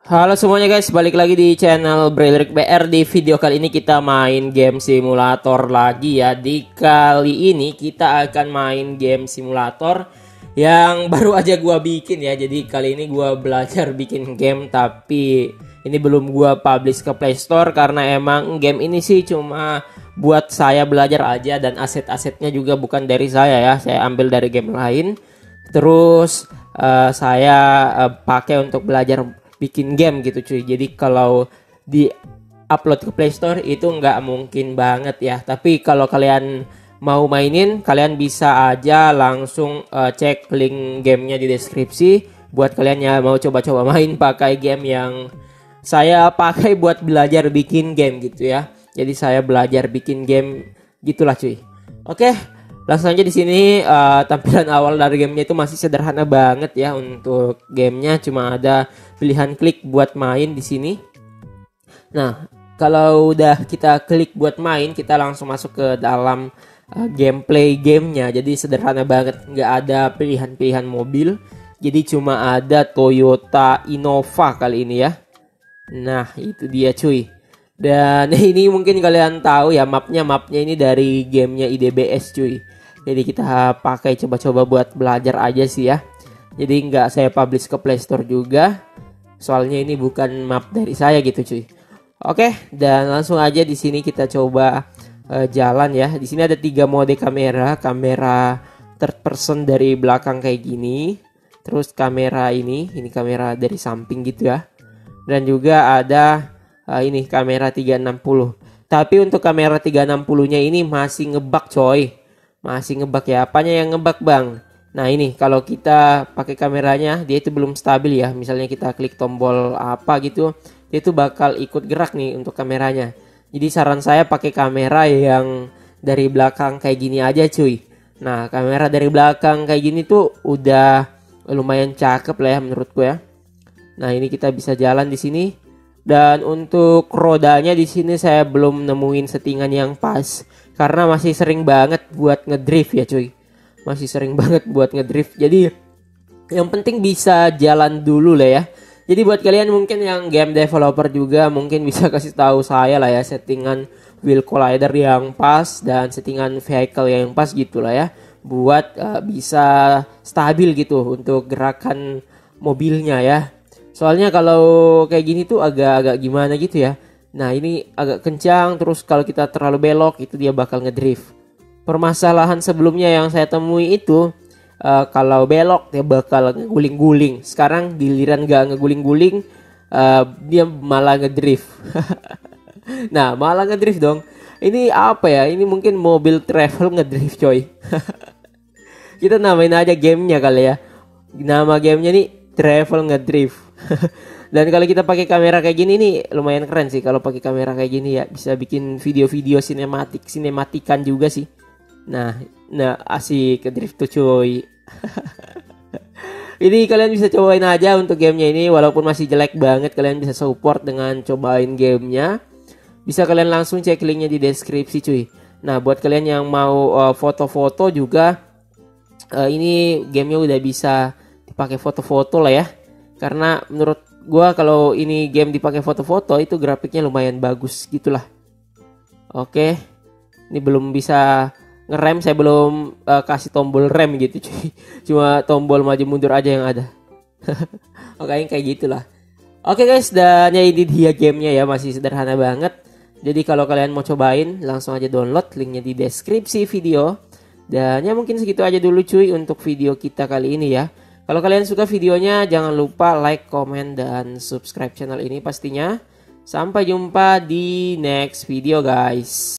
Halo semuanya guys, balik lagi di channel Brailerik BR Di video kali ini kita main game simulator lagi ya. Di kali ini kita akan main game simulator Yang baru aja gua bikin ya. Jadi kali ini gua belajar bikin game Tapi ini belum gua publish ke Play Store Karena emang game ini sih cuma buat saya belajar aja Dan aset-asetnya juga bukan dari saya ya. Saya ambil dari game lain. Terus uh, saya uh, pakai untuk belajar bikin game gitu cuy. Jadi kalau di upload ke Play Store itu nggak mungkin banget ya. Tapi kalau kalian mau mainin kalian bisa aja langsung uh, cek link gamenya di deskripsi. Buat kalian yang mau coba-coba main pakai game yang saya pakai buat belajar bikin game gitu ya. Jadi saya belajar bikin game gitulah cuy. Oke Langsung aja di sini uh, tampilan awal dari gamenya itu masih sederhana banget ya untuk gamenya cuma ada pilihan klik buat main di sini. Nah kalau udah kita klik buat main kita langsung masuk ke dalam uh, gameplay gamenya jadi sederhana banget nggak ada pilihan-pilihan mobil jadi cuma ada Toyota Innova kali ini ya. Nah itu dia cuy. Dan ini mungkin kalian tahu ya mapnya mapnya ini dari gamenya IDBS cuy. Jadi kita pakai coba-coba buat belajar aja sih ya. Jadi nggak saya publish ke Play Store juga. Soalnya ini bukan map dari saya gitu cuy. Oke dan langsung aja di sini kita coba uh, jalan ya. Di sini ada tiga mode kamera. Kamera third person dari belakang kayak gini. Terus kamera ini ini kamera dari samping gitu ya. Dan juga ada uh, ini kamera 360 tapi untuk kamera 360 nya ini masih ngebug coy masih ngebak ya. Apanya yang ngebak bang? Nah ini kalau kita pakai kameranya dia itu belum stabil ya. Misalnya kita klik tombol apa gitu, dia itu bakal ikut gerak nih untuk kameranya. Jadi saran saya pakai kamera yang dari belakang kayak gini aja cuy. Nah kamera dari belakang kayak gini tuh udah lumayan cakep lah ya menurutku ya. Nah ini kita bisa jalan di sini. Dan untuk rodanya di sini saya belum nemuin settingan yang pas. Karena masih sering banget buat ngedrift ya cuy. Masih sering banget buat ngedrift. Jadi yang penting bisa jalan dulu lah ya. Jadi buat kalian mungkin yang game developer juga mungkin bisa kasih tahu saya lah ya settingan wheel collider yang pas dan settingan vehicle yang pas gitulah ya. Buat uh, bisa stabil gitu untuk gerakan mobilnya ya soalnya kalau kayak gini tuh agak-agak gimana gitu ya Nah ini agak kencang terus kalau kita terlalu belok itu dia bakal ngedrift. Permasalahan sebelumnya yang saya temui itu uh, kalau belok dia bakal guling-guling. Sekarang giliran gak ngeguling-guling uh, dia malah ngedrift. nah malah ngedrift dong. Ini apa ya? Ini mungkin mobil travel ngedrift coy. kita namain aja gamenya kali ya. Nama gamenya nih travel ngedrift. Dan kalau kita pakai kamera kayak gini nih lumayan keren sih kalau pakai kamera kayak gini ya bisa bikin video-video sinematik, sinematikan juga sih. Nah, nah asik drift tuh cuy. ini kalian bisa cobain aja untuk gamenya ini walaupun masih jelek banget kalian bisa support dengan cobain gamenya. Bisa kalian langsung cek linknya di deskripsi cuy. Nah buat kalian yang mau uh, foto-foto juga uh, ini gamenya udah bisa dipakai foto-foto lah ya. Karena menurut gua kalau ini game dipakai foto-foto itu grafiknya lumayan bagus gitulah. Oke. Ini belum bisa ngerem, saya belum uh, kasih tombol rem gitu cuy. Cuma tombol maju mundur aja yang ada. Oke, kayak gitulah. Oke guys, dan ya ini dia gamenya ya masih sederhana banget. Jadi kalau kalian mau cobain langsung aja download linknya di deskripsi video. Dan ya mungkin segitu aja dulu cuy untuk video kita kali ini ya. Kalau kalian suka videonya jangan lupa like, comment, dan subscribe channel ini pastinya. Sampai jumpa di next video guys.